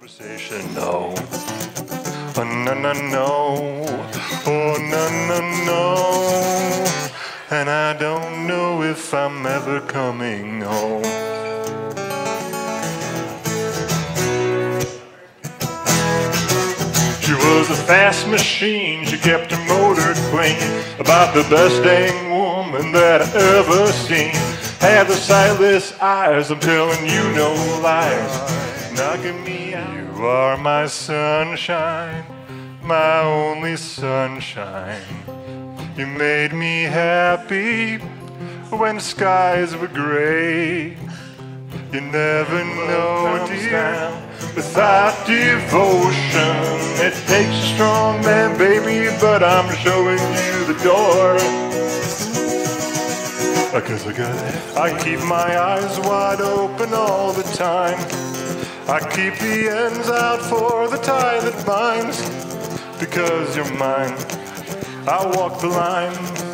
conversation. No. Oh, no, no, no. Oh, no, no, no. And I don't know if I'm ever coming home. She was a fast machine, she kept her motor clean. About the best dang woman that I ever seen. Had the sightless eyes, I'm telling you no lies. Knocking me out. You are my sunshine, my only sunshine. You made me happy when skies were gray. You never know, dear, without devotion. It takes a strong man, baby, but I'm showing you the door. I keep my eyes wide open all the time. I keep the ends out for the tie that binds. Because you're mine, I walk the line